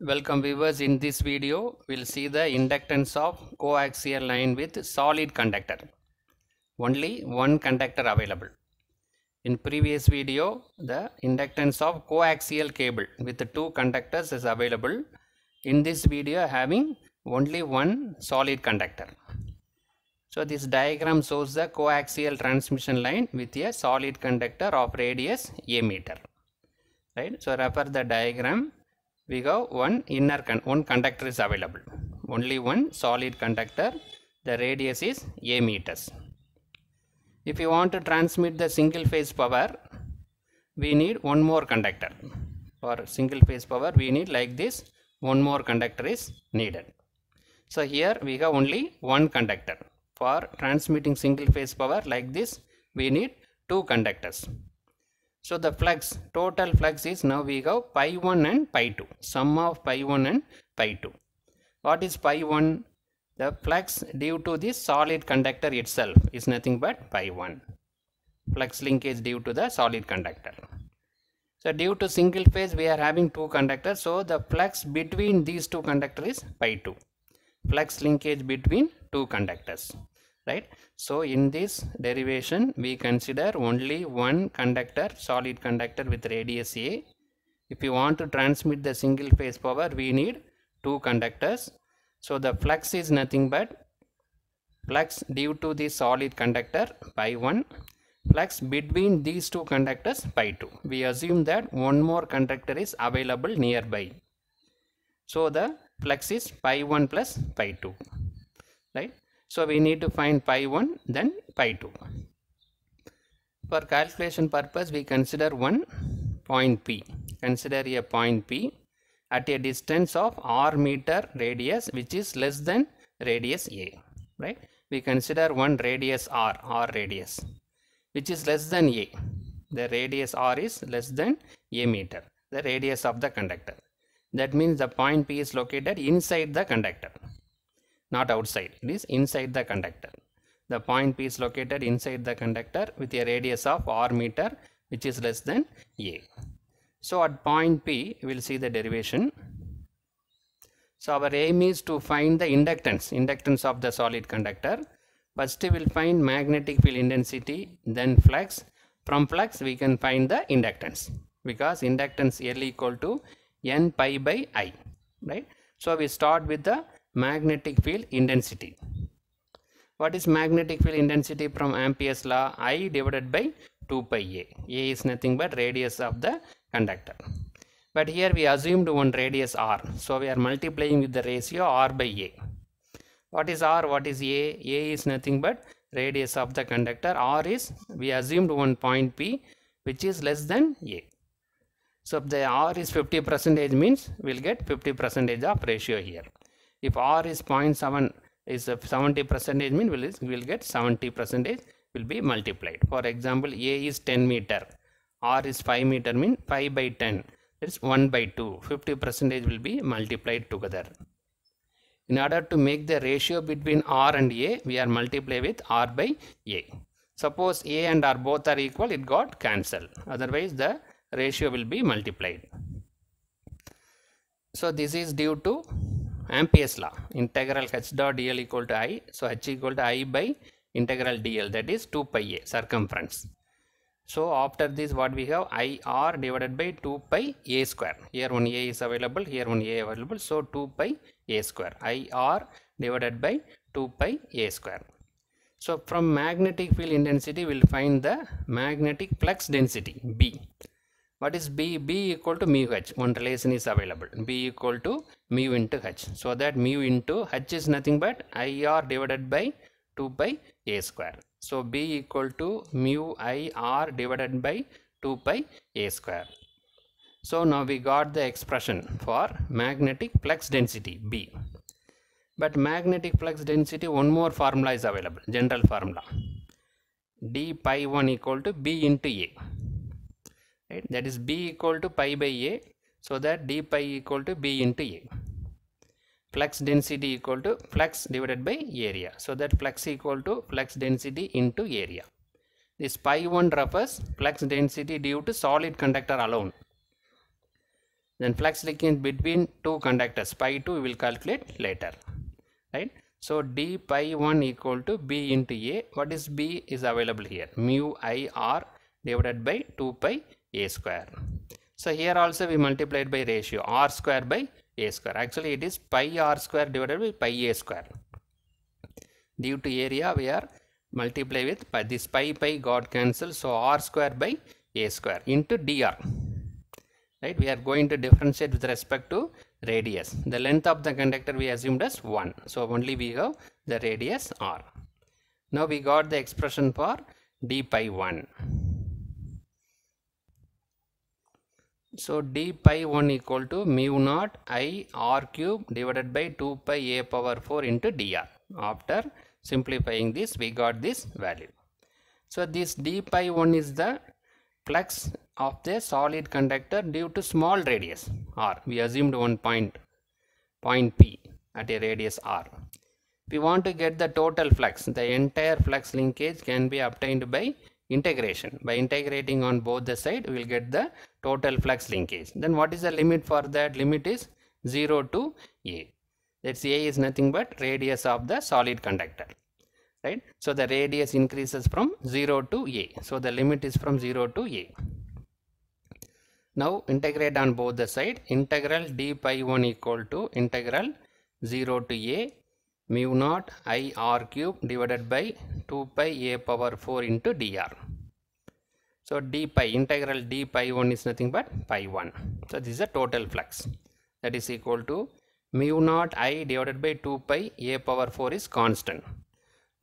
Welcome viewers in this video we'll see the inductance of coaxial line with solid conductor. Only one conductor available. In previous video the inductance of coaxial cable with two conductors is available. In this video having only one solid conductor. So this diagram shows the coaxial transmission line with a solid conductor of radius a meter. Right. So refer the diagram we have one inner con one conductor is available. Only one solid conductor. The radius is a meters. If you want to transmit the single phase power we need one more conductor. For single phase power we need like this one more conductor is needed. So here we have only one conductor. For transmitting single phase power like this we need two conductors so the flux, total flux is now we have pi 1 and pi 2, sum of pi 1 and pi 2. What is pi 1? The flux due to the solid conductor itself is nothing but pi 1. Flux linkage due to the solid conductor. So due to single phase we are having two conductors. So the flux between these two conductors is pi 2. Flux linkage between two conductors right? So in this derivation we consider only one conductor solid conductor with radius a. If you want to transmit the single phase power we need two conductors. So the flux is nothing but flux due to the solid conductor pi 1 flux between these two conductors pi 2 we assume that one more conductor is available nearby. So the flux is pi 1 plus pi 2 right so we need to find pi 1 then pi 2. For calculation purpose we consider one point P. Consider a point P at a distance of r meter radius which is less than radius A. Right? We consider one radius r, r radius which is less than A. The radius r is less than A meter, the radius of the conductor. That means the point P is located inside the conductor not outside it is inside the conductor. The point p is located inside the conductor with a radius of r meter which is less than a. So at point p we will see the derivation. So our aim is to find the inductance inductance of the solid conductor. First we will find magnetic field intensity then flux. From flux we can find the inductance because inductance L equal to n pi by i right? So we start with the magnetic field intensity. What is magnetic field intensity from Ampere's law? I divided by 2 pi a. A is nothing but radius of the conductor. But here we assumed one radius r. So we are multiplying with the ratio r by a. What is r? What is a? A is nothing but radius of the conductor. R is we assumed one point p which is less than a. So if the r is 50 percentage means we'll get 50 percentage of ratio here if r is 0.7 is 70 percentage mean will will get 70 percentage will be multiplied. For example a is 10 meter. R is 5 meter mean 5 by 10 it's 1 by 2 50 percentage will be multiplied together. In order to make the ratio between r and a we are multiply with r by a. Suppose a and r both are equal it got cancelled. Otherwise the ratio will be multiplied. So this is due to Ampere's law integral h dot dl equal to i so h equal to i by integral dl that is 2 pi a circumference. So after this what we have? I r divided by 2 pi a square. Here one a is available here one a available so 2 pi a square. I r divided by 2 pi a square. So from magnetic field intensity we'll find the magnetic flux density b what is b? B equal to mu h. One relation is available. B equal to mu into h. So that mu into h is nothing but ir divided by 2 pi a square. So b equal to mu i r divided by 2 pi a square. So now we got the expression for magnetic flux density b. But magnetic flux density one more formula is available. General formula. D pi 1 equal to b into a right? That is b equal to pi by a so that d pi equal to b into a. Flux density equal to flux divided by area. So that flux equal to flux density into area. This pi 1 refers flux density due to solid conductor alone. Then flux linkage between two conductors pi 2 we will calculate later. Right? So d pi 1 equal to b into a what is b is available here? Mu i r divided by 2 pi a square. So here also we multiplied by ratio r square by a square. Actually it is pi r square divided by pi a square. Due to area we are multiply with pi this pi pi got cancelled. So r square by a square into dr. Right? We are going to differentiate with respect to radius. The length of the conductor we assumed as 1 so only we have the radius r. Now we got the expression for d pi 1 so d pi 1 equal to mu naught i r cube divided by 2 pi a power 4 into dr after simplifying this we got this value so this d pi 1 is the flux of the solid conductor due to small radius r. We assumed one point, point P at a radius r. We want to get the total flux, the entire flux linkage can be obtained by integration. By integrating on both the side, we will get the total flux linkage. Then what is the limit for that? Limit is 0 to A. That's A is nothing but radius of the solid conductor right so the radius increases from 0 to a so the limit is from 0 to a now integrate on both the side integral d pi 1 equal to integral 0 to a mu naught i r cube divided by 2 pi a power 4 into dr so d pi integral d pi 1 is nothing but pi 1 so this is a total flux that is equal to mu naught i divided by 2 pi a power 4 is constant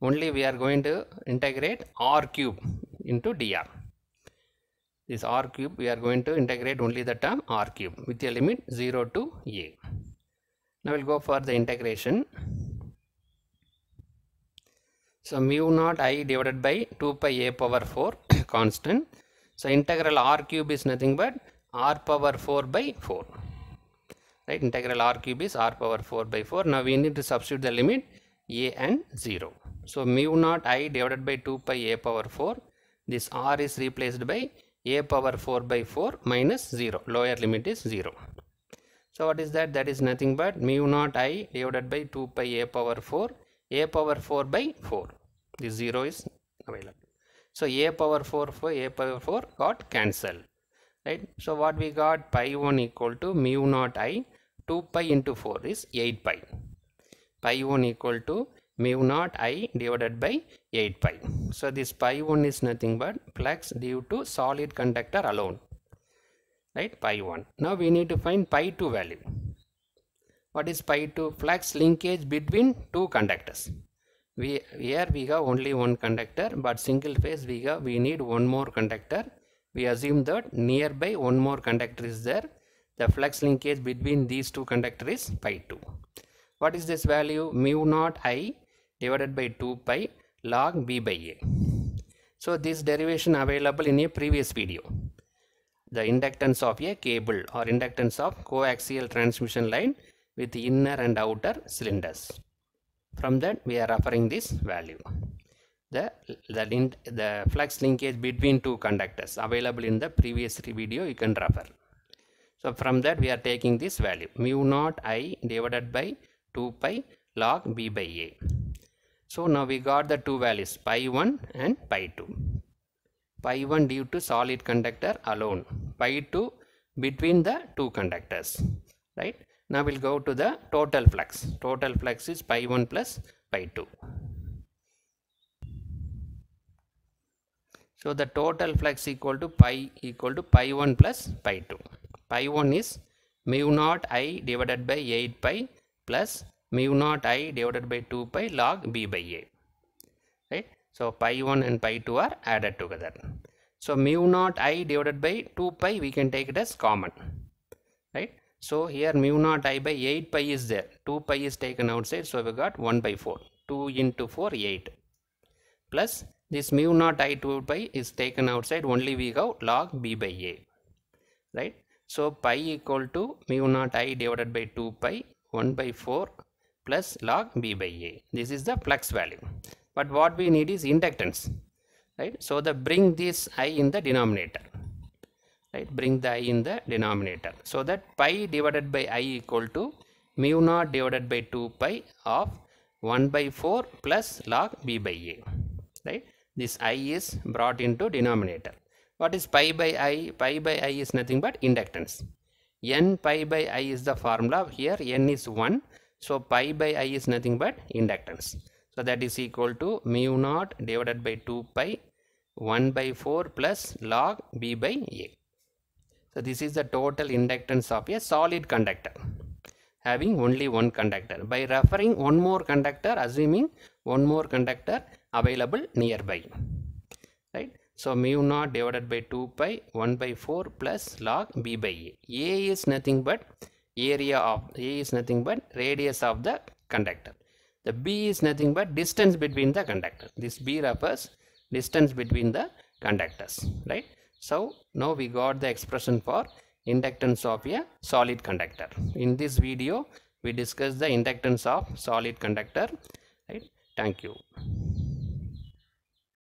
only we are going to integrate r cube into dr. This r cube we are going to integrate only the term r cube with a limit 0 to a. Now we'll go for the integration. So mu naught i divided by 2 pi a power 4 constant. So integral r cube is nothing but r power 4 by 4. Right, integral r cube is r power 4 by 4. Now we need to substitute the limit a and 0. So mu naught i divided by 2 pi a power 4. This r is replaced by a power 4 by 4 minus 0. Lower limit is 0. So what is that? That is nothing but mu naught i divided by 2 pi a power 4. A power 4 by 4. This 0 is available. So a power 4 for a power 4 got cancelled. Right. So what we got pi 1 equal to mu naught i 2 pi into 4 is 8 pi. Pi 1 equal to mu naught i divided by 8 pi. So this pi 1 is nothing but flux due to solid conductor alone. Right, pi 1. Now we need to find pi 2 value. What is pi 2? Flux linkage between two conductors. We Here we have only one conductor but single phase we have we need one more conductor. We assume that nearby one more conductor is there. The flux linkage between these two conductors is pi 2. What is this value? Mu naught i divided by 2 pi log b by a. So this derivation available in a previous video. The inductance of a cable or inductance of coaxial transmission line with inner and outer cylinders. From that we are referring this value. The, the, the flux linkage between two conductors available in the previous video you can refer. So from that we are taking this value mu naught i divided by 2 pi log b by a. So now we got the two values pi 1 and pi 2. Pi 1 due to solid conductor alone. Pi 2 between the two conductors. Right. Now we'll go to the total flux. Total flux is pi 1 plus pi 2. So the total flux equal to pi equal to pi 1 plus pi 2. Pi 1 is mu naught i divided by 8 pi plus mu naught i divided by 2 pi log b by a. Right. So pi 1 and pi 2 are added together. So mu naught i divided by 2 pi we can take it as common. Right. So here mu naught i by 8 pi is there. 2 pi is taken outside. So we got 1 by 4. 2 into 4 8. Plus this mu naught i 2 pi is taken outside. Only we have log b by a. Right. So pi equal to mu naught i divided by 2 pi 1 by 4 plus log b by a. This is the flux value. But what we need is inductance. Right. So the bring this i in the denominator. Right? Bring the i in the denominator. So that pi divided by i equal to mu naught divided by 2 pi of 1 by 4 plus log b by a right? This i is brought into denominator. What is pi by i? Pi by i is nothing but inductance. N pi by i is the formula here. N is 1 so pi by i is nothing but inductance. So that is equal to mu naught divided by 2 pi 1 by 4 plus log b by a so this is the total inductance of a solid conductor having only one conductor. By referring one more conductor assuming one more conductor available nearby right? So mu naught divided by 2 pi 1 by 4 plus log b by a. A is nothing but area of a is nothing but radius of the conductor. The b is nothing but distance between the conductor. This b refers distance between the conductors right so now we got the expression for inductance of a solid conductor. In this video we discussed the inductance of solid conductor right? Thank you